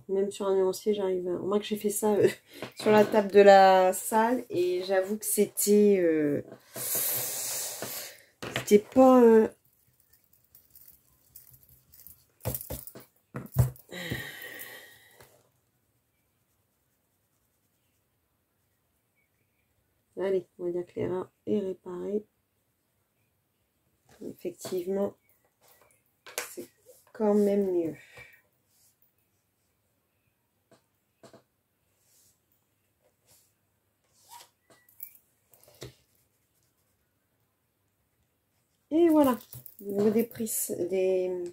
même sur un nuancier, j'arrive à... Moi que j'ai fait ça euh, sur la table de la salle et j'avoue que c'était... Euh, c'était pas... Euh, Allez, on va dire que l'erreur est réparée. Effectivement, c'est quand même mieux. Et voilà, au niveau des prises, des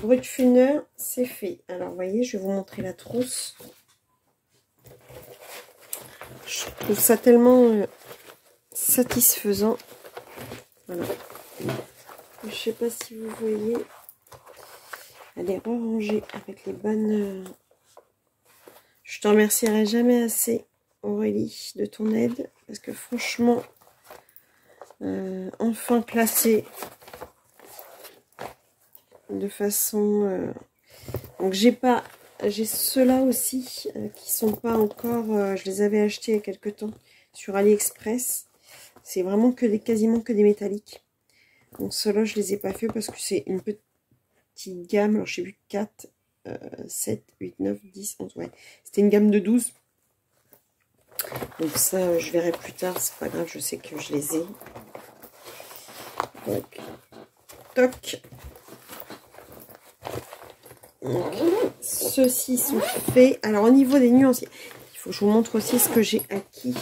brut funeurs, c'est fait. Alors, voyez, je vais vous montrer la trousse. Je trouve ça tellement euh, satisfaisant. Voilà. Je sais pas si vous voyez. Elle est rangée avec les bonnes... Euh, je te remercierai jamais assez, Aurélie, de ton aide. Parce que franchement, euh, enfin placé de façon donc j'ai pas j'ai ceux-là aussi euh, qui sont pas encore je les avais achetés il y a quelques temps sur AliExpress. C'est vraiment quasiment que des métalliques. Donc ceux-là je les ai pas fait parce que c'est une petite gamme. Alors je sais plus 4 7 8 9 10 11 ouais. C'était une gamme de 12 donc ça je verrai plus tard c'est pas grave je sais que je les ai. Donc, toc. Ceux-ci sont faits. Alors, au niveau des nuances, il faut que je vous montre aussi ce que j'ai acquis.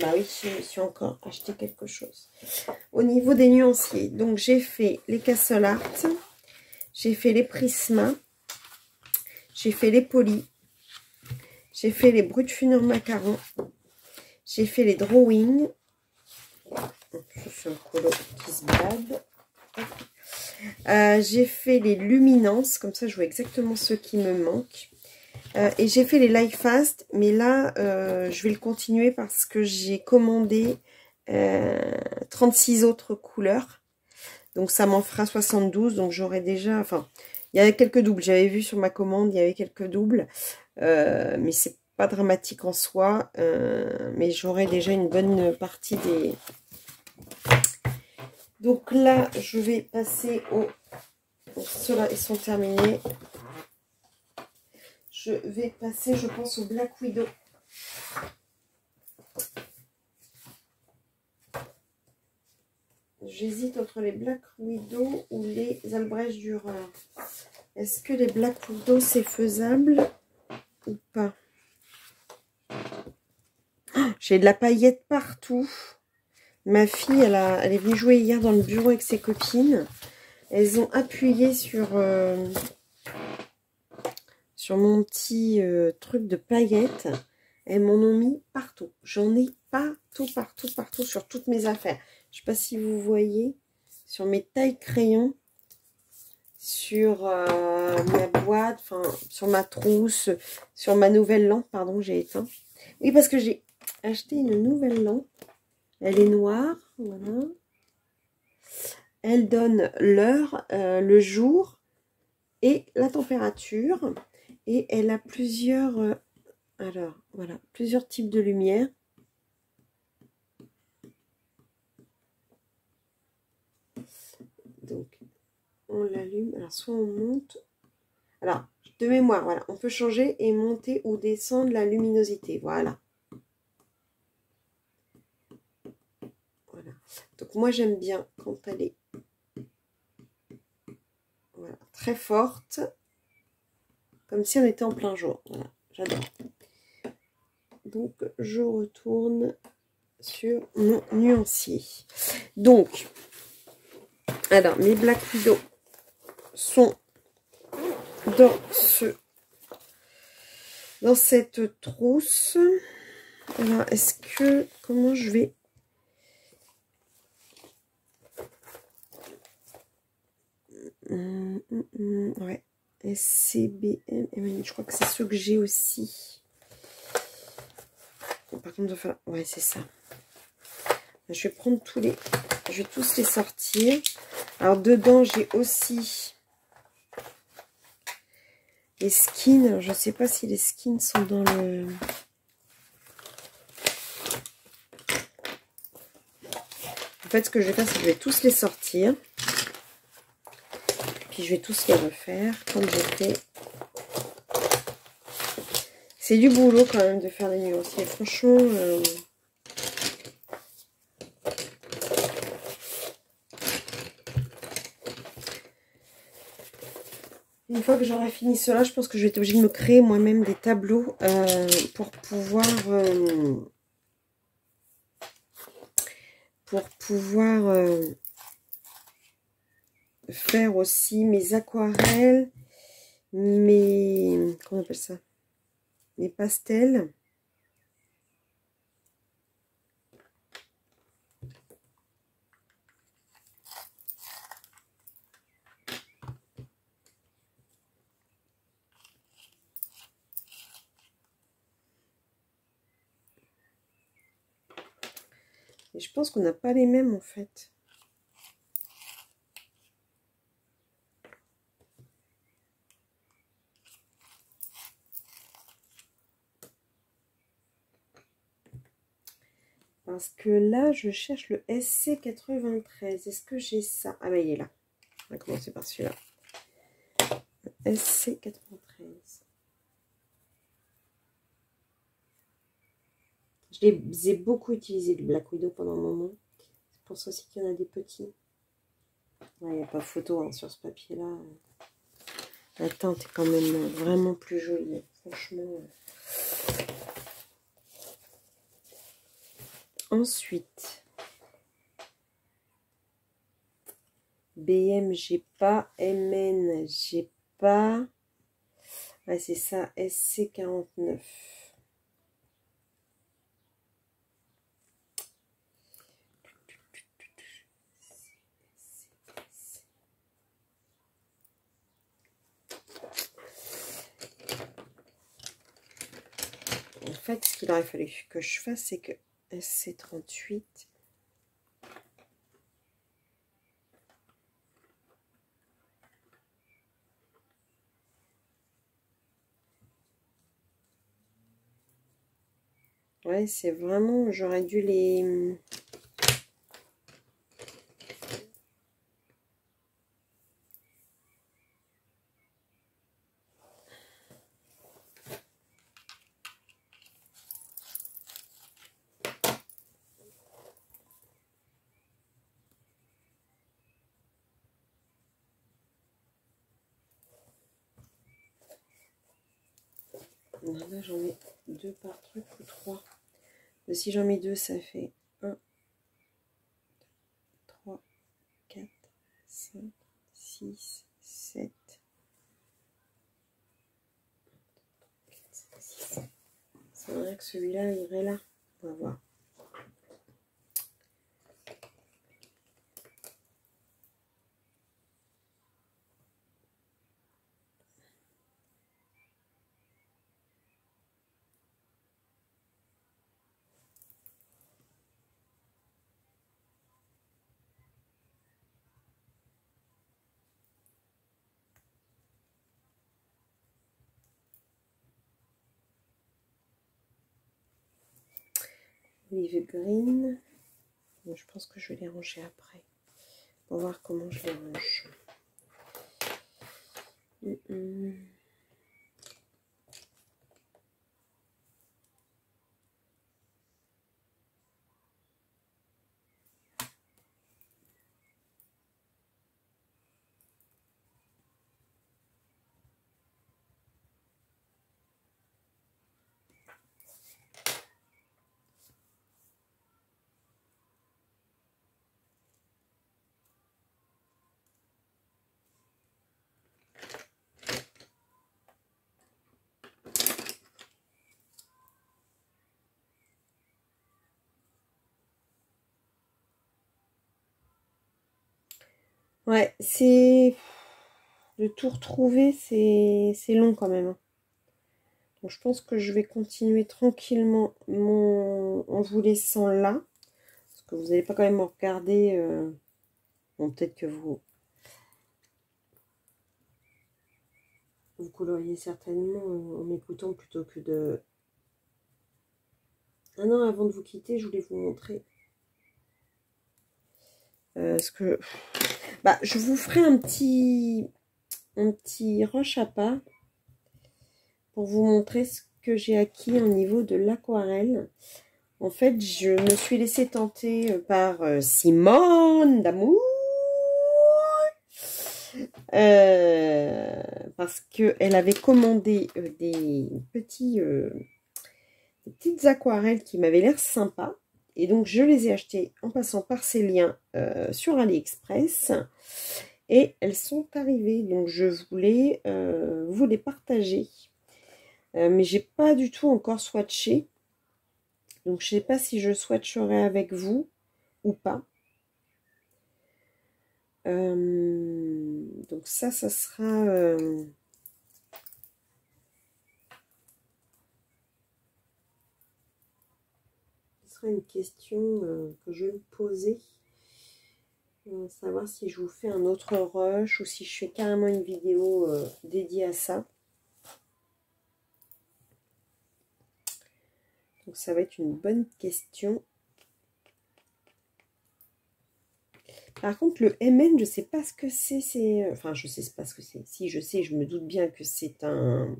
Bah oui, je me suis encore acheté quelque chose. Au niveau des nuanciers, donc j'ai fait les Castle Art, j'ai fait les Prisma, j'ai fait les Polis, j'ai fait les Brut Funeur Macaron, j'ai fait les Drawing, qui se euh, j'ai fait les luminances, comme ça je vois exactement ce qui me manque. Euh, et j'ai fait les light fast, mais là euh, je vais le continuer parce que j'ai commandé 36 autres couleurs. Donc ça m'en fera 72, donc j'aurai déjà, enfin, il y avait quelques doubles. J'avais vu sur ma commande, il y avait quelques doubles, mais c'est pas dramatique en soi. mais j'aurai déjà une bonne partie des, donc là, je vais passer au... Ceux-là, ils sont terminés. Je vais passer, je pense, au Black Widow. J'hésite entre les Black Widow ou les Albrecht Dürer. Est-ce que les Black Widow, c'est faisable ou pas? Oh, J'ai de la paillette partout. Ma fille, elle, a, elle est venue jouer hier dans le bureau avec ses copines. Elles ont appuyé sur, euh, mon petit euh, truc de paillettes. Elles m'en ont mis partout. J'en ai partout, partout, partout sur toutes mes affaires. Je ne sais pas si vous voyez. Sur mes tailles crayons. Sur euh, ma boîte. Enfin, sur ma trousse. Sur ma nouvelle lampe. Pardon, j'ai éteint. Oui, parce que j'ai acheté une nouvelle lampe. Elle est noire, voilà. Elle donne l'heure, euh, le jour et la température. Et elle a plusieurs, euh, alors voilà, plusieurs types de lumière. Donc, on l'allume. Alors, soit on monte. Alors, de mémoire, voilà, on peut changer et monter ou descendre la luminosité. Voilà. Donc moi j'aime bien quand elle est très forte, comme si on était en plein jour. Voilà, j'adore. Donc je retourne sur mon nuancier. Donc, alors mes Black Widow sont dans ce dans cette trousse. Alors, est-ce que, comment je vais Hum, hum, ouais. SCBM. Je crois que c'est ceux que j'ai aussi. Par contre, enfin, ouais, c'est ça. Je vais prendre tous les... Je vais tous les sortir. Alors, dedans, j'ai aussi les skins. je ne sais pas si les skins sont dans le... En fait, ce que je vais faire, c'est que je vais tous les sortir. Je vais tous les refaire comme j'ai fait. C'est du boulot quand même de faire des nuanciers. Franchement... Euh, Une fois que j'aurai fini cela, je pense que je vais être obligée de me créer moi-même des tableaux euh, pour pouvoir... Euh, pour pouvoir faire aussi mes aquarelles, mes... comment on appelle ça? Mes pastels. Et je pense qu'on n'a pas les mêmes en fait. Parce que là, je cherche le SC93. Est-ce que j'ai ça? Ah bah il est là. On va commencer par celui-là. SC93. Je les ai beaucoup utilisé le Black Widow pendant un moment. C'est pour ça aussi qu'il y en a des petits. Il n'y a pas photo hein, sur ce papier-là. La teinte est quand même vraiment plus jolie. Franchement. Ensuite, BM, j'ai pas. MN, j'ai pas. c'est ça, SC49. fait, ce qu'il aurait fallu que je fasse, c'est que SC38... Ouais, c'est vraiment... J'aurais dû les... là j'en mets deux par truc ou trois. Mais si j'en mets deux, ça fait 1, 3, 4, 5, 6, 7. C'est vrai que celui-là irait là. On va voir. Olive green. Je pense que je vais les ranger après. Pour voir comment je les range. Ouais, c'est... de tout retrouver, c'est long quand même. Hein. Donc je pense que je vais continuer tranquillement mon, en vous laissant là. Parce que vous n'allez pas quand même me regarder. Euh, bon, peut-être que vous... Vous coloriez certainement en m'écoutant plutôt que de... Ah non, avant de vous quitter, je voulais vous montrer euh, que... Bah, je vous ferai un petit, un petit rush à pas pour vous montrer ce que j'ai acquis au niveau de l'aquarelle. En fait, je me suis laissée tenter euh, par euh, Simone d'amour. Euh, parce qu'elle avait commandé des, petits, des petites aquarelles qui m'avaient l'air sympas. Et donc, je les ai achetées en passant par ces liens sur AliExpress. Et elles sont arrivées. Donc, je voulais vous les partager. Euh, mais j'ai pas du tout encore swatché. Donc je sais pas si je swatcherai avec vous ou pas. Euh, donc ça, ça sera... Euh, ce une question que je vais me poser. savoir si je vous fais un autre rush ou si je fais carrément une vidéo dédiée à ça. Donc ça va être une bonne question. Par contre, le MN, je ne sais pas ce que c'est. c'est enfin, je ne sais pas ce que c'est. Si, je sais, je me doute bien que c'est un...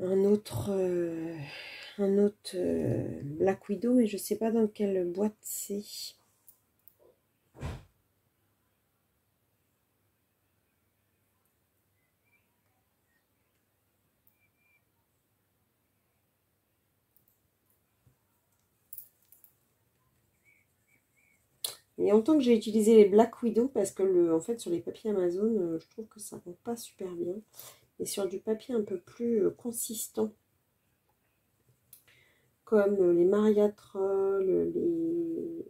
Un autre... Euh, un autre euh, Black Widow, mais je ne sais pas dans quelle boîte c'est. Et en tant que j'ai utilisé les Black Widow, parce que le, en fait sur les papiers Amazon, euh, je trouve que ça rend pas super bien. Et sur du papier un peu plus euh, consistant, comme euh, les Maria les,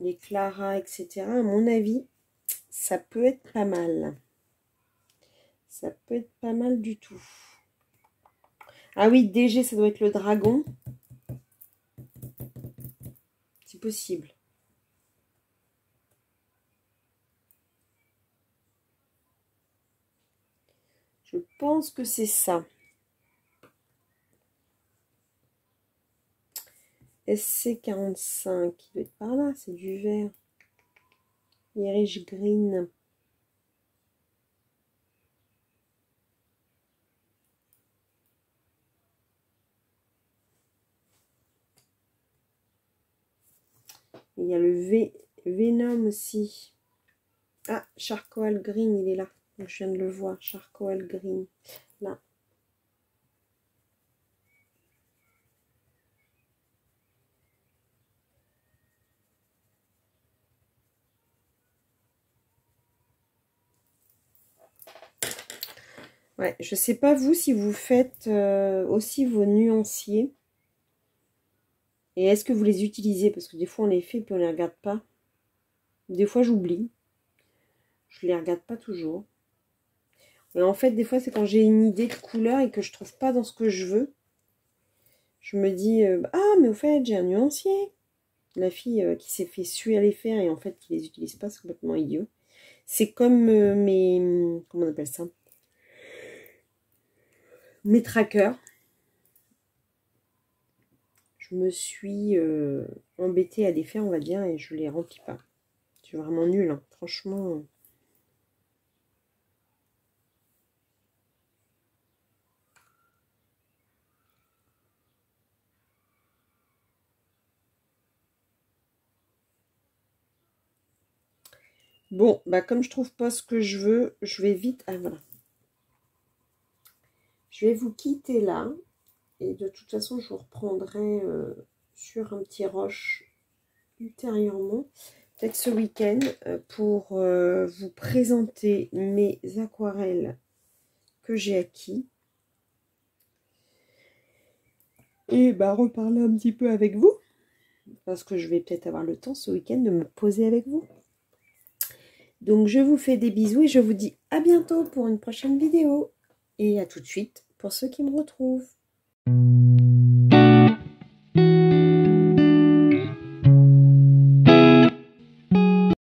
les Clara, etc. À mon avis, ça peut être pas mal. Ça peut être pas mal du tout. Ah oui, DG, ça doit être le dragon possible. Je pense que c'est ça. SC45, qui doit être par là, c'est du vert. Irish Green. Il y a le v, Venom aussi. Ah, Charcoal Green, il est là. Je viens de le voir, Charcoal Green. Là. Ouais, je sais pas vous si vous faites euh, aussi vos nuanciers. Et est-ce que vous les utilisez? Parce que des fois on les fait et puis on les regarde pas. Des fois j'oublie. Je les regarde pas toujours. Et en fait, des fois, c'est quand j'ai une idée de couleur et que je trouve pas dans ce que je veux. Je me dis, euh, ah, mais au fait, j'ai un nuancier. La fille euh, qui s'est fait suer les faire et en fait qui les utilise pas, c'est complètement idiot. C'est comme mes, comment on appelle ça? Mes trackers je me suis euh, embêtée à les faire, on va dire, et je les remplis pas. C'est vraiment nul, hein. franchement. Bon, bah comme je trouve pas ce que je veux, je vais vite... Ah voilà. Je vais vous quitter là. Et de toute façon, je vous reprendrai euh, sur un petit roche ultérieurement, peut-être ce week-end, euh, pour euh, vous présenter mes aquarelles que j'ai acquis. Et bah reparler un petit peu avec vous. Parce que je vais peut-être avoir le temps ce week-end de me poser avec vous. Donc je vous fais des bisous et je vous dis à bientôt pour une prochaine vidéo. Et à tout de suite pour ceux qui me retrouvent.